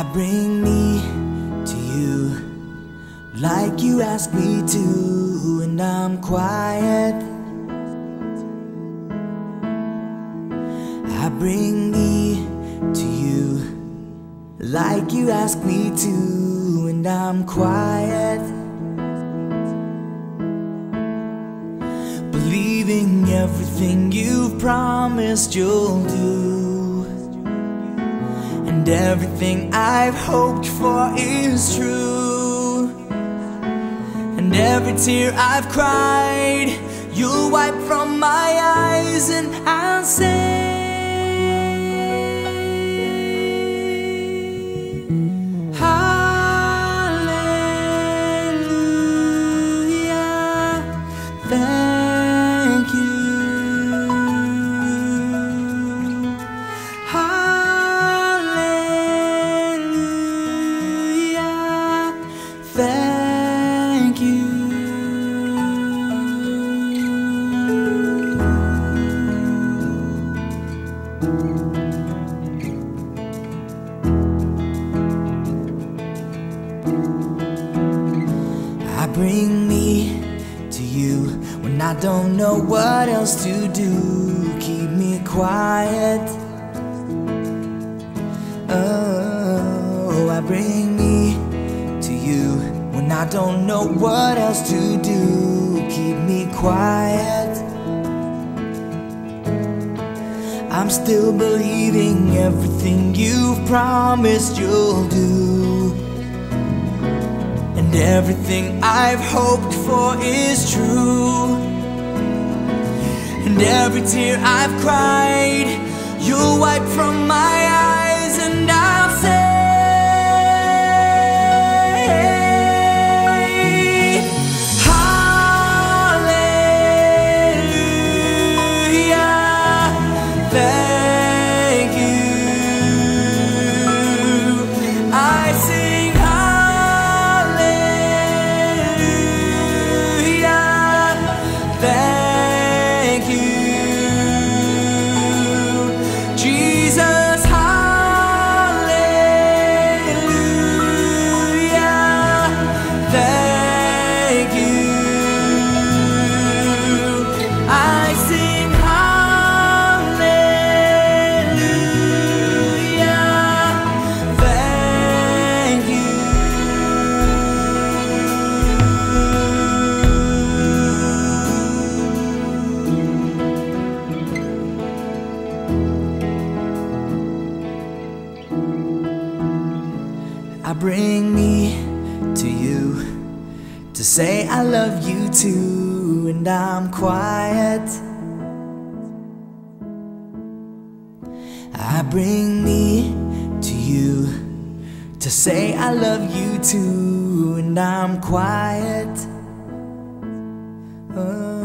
I bring me to you like you asked me to, and I'm quiet. I bring me to you like you asked me to, and I'm quiet. Everything you've promised you'll do. And everything I've hoped for is true. And every tear I've cried, you'll wipe from my eyes, and I'll say, bring me to you when I don't know what else to do. Keep me quiet. Oh, I bring me to you when I don't know what else to do. Keep me quiet. I'm still believing everything you've promised you'll do. And everything I've hoped for is true. And every tear I've cried, you'll wipe from my eyes, I bring me to you to say I love you too, and I'm quiet. I bring me to you to say I love you too, and I'm quiet. Oh.